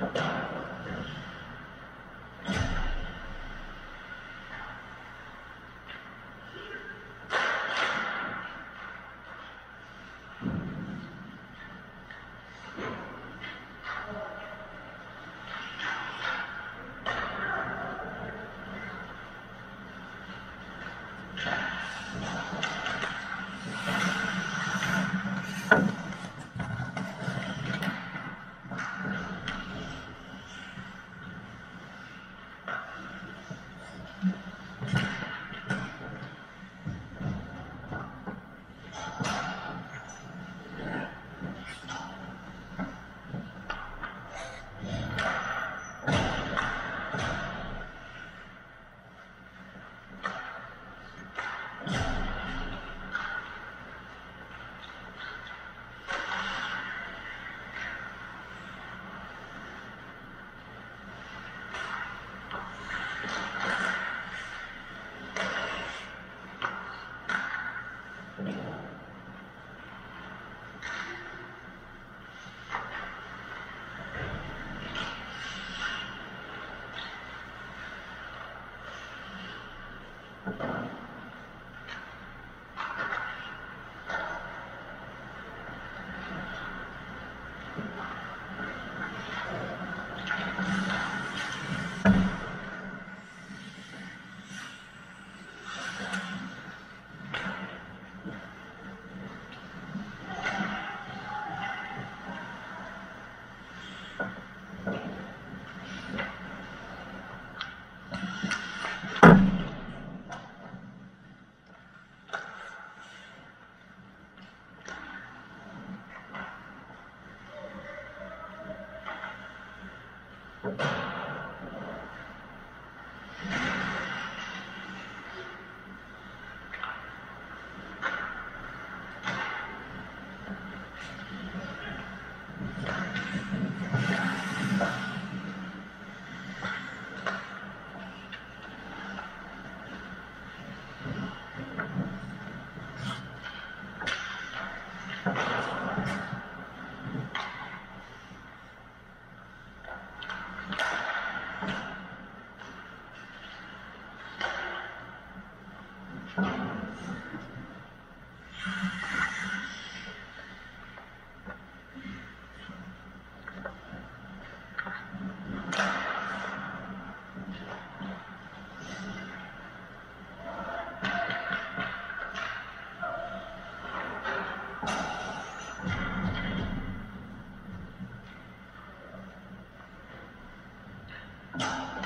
Okay. you